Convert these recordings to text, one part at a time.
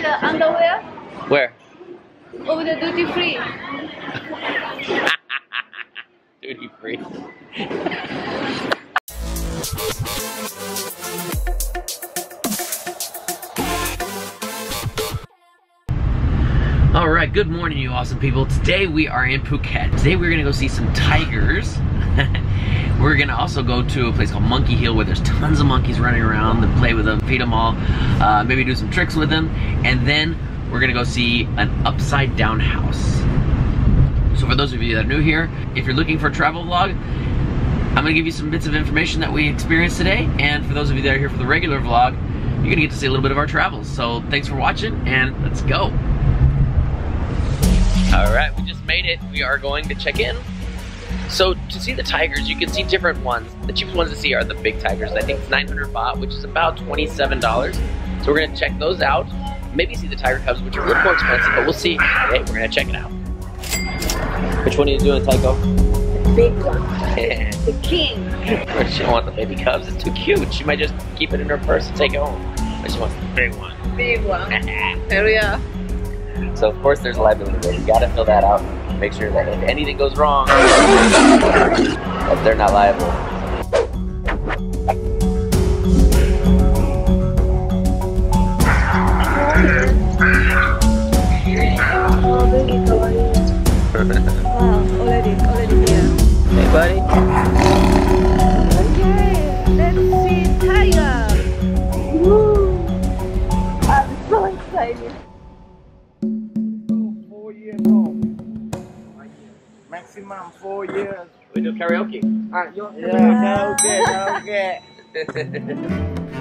the underwear Where? over the duty free. Duty free. All right, good morning, you awesome people. Today we are in Phuket. Today we're gonna go see some tigers. we're gonna also go to a place called Monkey Hill where there's tons of monkeys running around and play with them, feed them all, uh, maybe do some tricks with them, and then we're gonna go see an upside down house. So for those of you that are new here, if you're looking for a travel vlog, I'm gonna give you some bits of information that we experienced today, and for those of you that are here for the regular vlog, you're gonna get to see a little bit of our travels. So thanks for watching, and let's go. All right, we just made it. We are going to check in. So to see the tigers, you can see different ones. The cheapest ones to see are the big tigers. I think it's 900 baht, which is about $27. So we're gonna check those out. Maybe see the tiger cubs, which are a little more expensive, but we'll see. Hey, we're gonna check it out. Which one are you doing, Tycho? Big one. The king. she don't want the baby cubs. It's too cute. She might just keep it in her purse and take it home. But she wants the big one. Big one. Here we are. So of course there's a liability there. You gotta fill that out. Make sure that if anything goes wrong, that they're not liable. maximum four years. We do karaoke. Alright, you want to Yeah, karaoke, karaoke.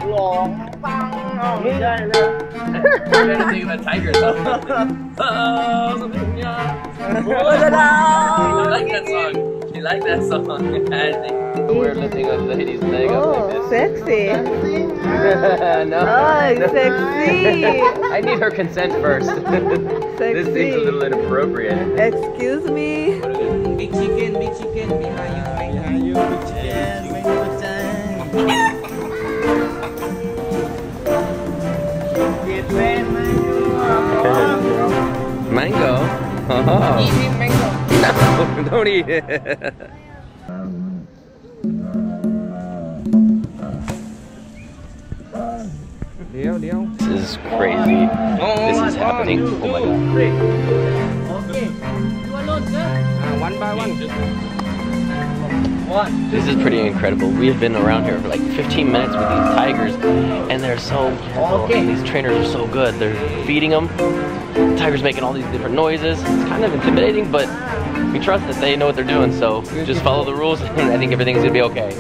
Long bang, I'm thinking about tigers. I like that song. She liked that song. I think we're lifting a lady's leg up like this. Sexy. Sexy. no. Oh, no. sexy. I need her consent first. Sexy. This seems a little inappropriate. Excuse me. Eat mango. No, don't eat it. This is crazy. This is happening. Oh my god. One by one. This is pretty incredible. We have been around here for like 15 minutes with these tigers, and they're so and these trainers are so good. They're feeding them. Tigers making all these different noises. It's kind of intimidating, but we trust that they know what they're doing. So just follow the rules, and I think everything's gonna be okay.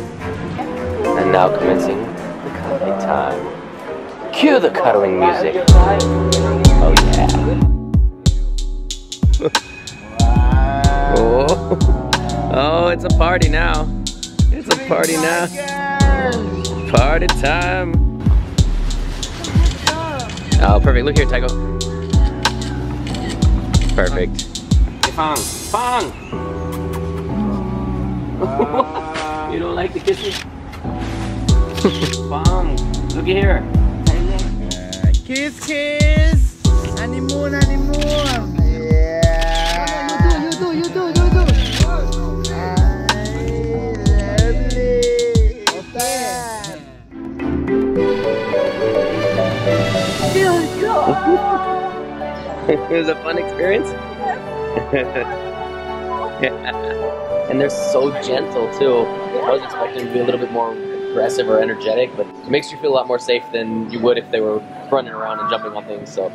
And now commencing the cuddling time. Cue the cuddling music. Oh yeah. Oh. Oh, it's a party now. It's a party now. Party time. Oh, perfect. Look here, Tycho. Perfect. Hey, Fang. Fang! you don't like the kisses? Fang, look here. Uh, kiss, kiss. Honeymoon, honeymoon. Yeah. You do, you do, you do, you do. it was a fun experience. and they're so gentle too. I was expecting to be a little bit more aggressive or energetic, but it makes you feel a lot more safe than you would if they were running around and jumping on things. So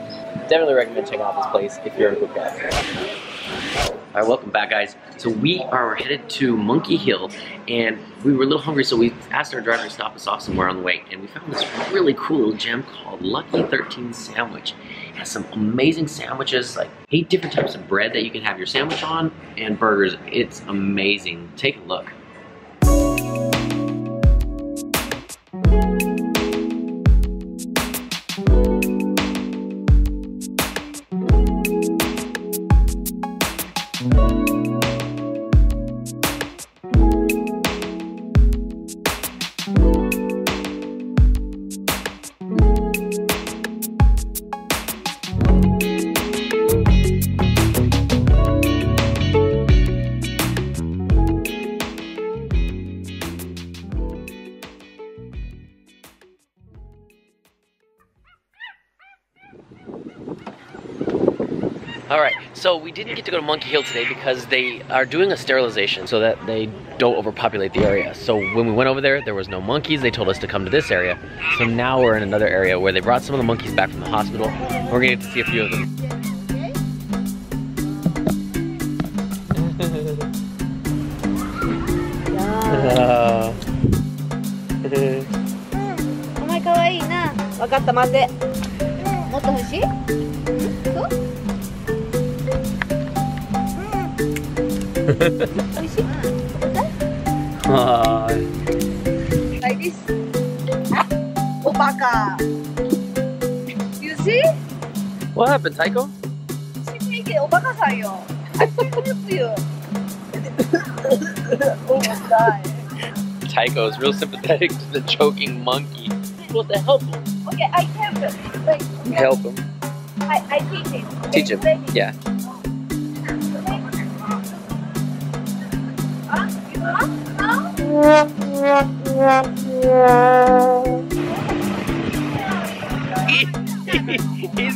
definitely recommend checking out this place if you're in Phuket. All right, welcome back, guys. So we are headed to Monkey Hill, and we were a little hungry, so we asked our driver to stop us off somewhere on the way, and we found this really cool little gem called Lucky 13 Sandwich. It has some amazing sandwiches, like eight different types of bread that you can have your sandwich on, and burgers. It's amazing. Take a look. so we didn't get to go to Monkey Hill today because they are doing a sterilization so that they don't overpopulate the area. So when we went over there, there was no monkeys. They told us to come to this area. So now we're in another area where they brought some of the monkeys back from the hospital. We're gonna get to see a few of them. Oh. お前かわいいな分かった待てもっと欲しい Hi. Like this. Obaka. You see? What happened, Taiko? She make it Obaka-san yo. I can't you. oh my god. Taiko is real sympathetic to the choking monkey. What to help him. Okay, I can't. Like, help him. I, I teach him. Teach him. Yeah. He's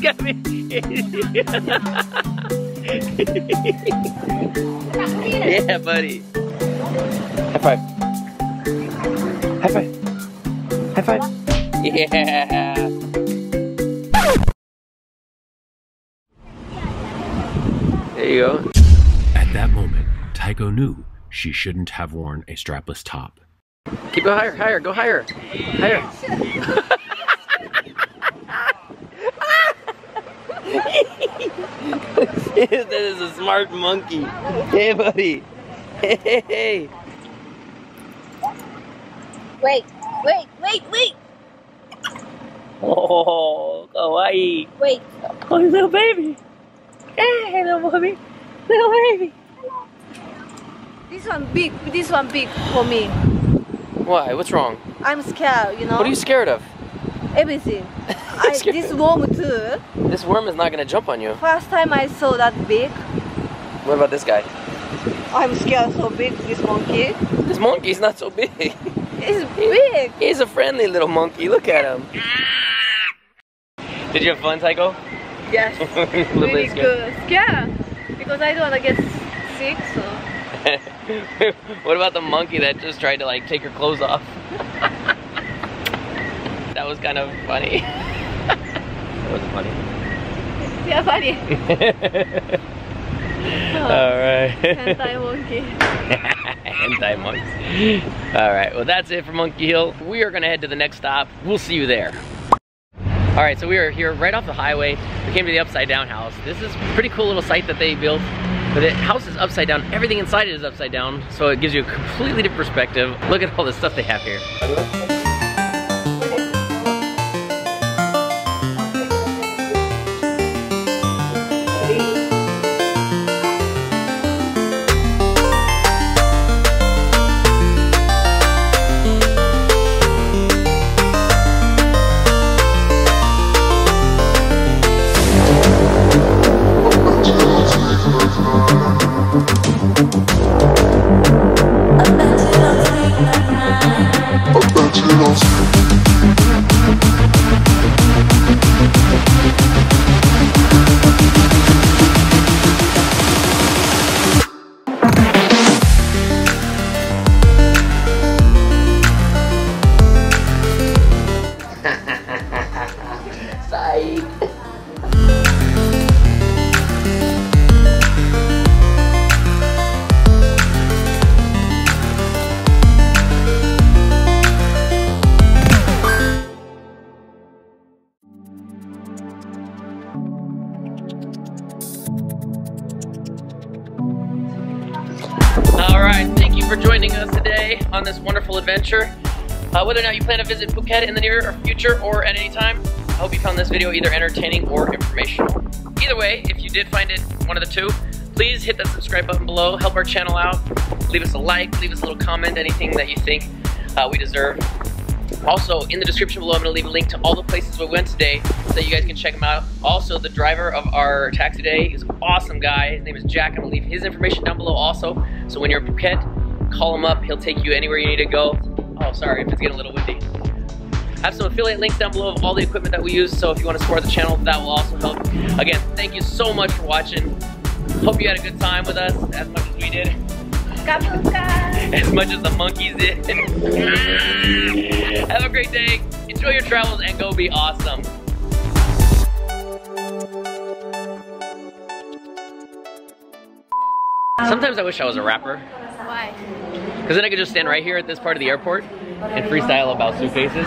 got me. yeah, buddy. High five. High five. High five. Yeah. There you go. At that moment, Tycho knew she shouldn't have worn a strapless top. Keep going higher, higher, go higher. Higher. that is a smart monkey. Hey, buddy. Hey, hey. Wait, wait, wait, wait, Oh, kawaii. wait. Oh, little baby. Hey, little baby. Little baby. This one big, this one big for me. Why? What's wrong? I'm scared, you know. What are you scared of? Everything. I, Scared. this worm too. This worm is not gonna jump on you. First time I saw that big, What about this guy? I'm scared so big. This monkey. This monkey's not so big. It's big. He's a friendly little monkey. Look at him. Did you have fun, Tycho? Yes. A little bit really good. Scared because I don't wanna get sick. So what about the monkey that just tried to like take her clothes off? that was kind of funny. that was funny. yeah, funny. All right. Hentai monkey. Hentai monks. All right. Well, that's it for Monkey Hill. We are gonna head to the next stop. We'll see you there. All right. So we are here right off the highway. We came to the Upside Down House. This is a pretty cool little site that they built. But the house is upside down. Everything inside it is upside down. So it gives you a completely different perspective. Look at all the stuff they have here. For joining us today on this wonderful adventure. Uh, whether or not you plan to visit Phuket in the near future or at any time, I hope you found this video either entertaining or informational. Either way, if you did find it one of the two, please hit that subscribe button below, help our channel out, leave us a like, leave us a little comment, anything that you think uh, we deserve. Also, in the description below, I'm going to leave a link to all the places we went today so that you guys can check them out. Also, the driver of our taxi today is an awesome guy. His name is Jack. I'm going to leave his information down below also. So when you're in Phuket, call him up. He'll take you anywhere you need to go. Oh, sorry if it's getting a little windy. I have some affiliate links down below of all the equipment that we use, so if you want to support the channel, that will also help. Again, thank you so much for watching. Hope you had a good time with us, as much as we did, as much as the monkeys did. have a great day, enjoy your travels, and go be awesome. Um, Sometimes I wish I was a rapper. Why? Because then I could just stand right here at this part of the airport and freestyle about suitcases.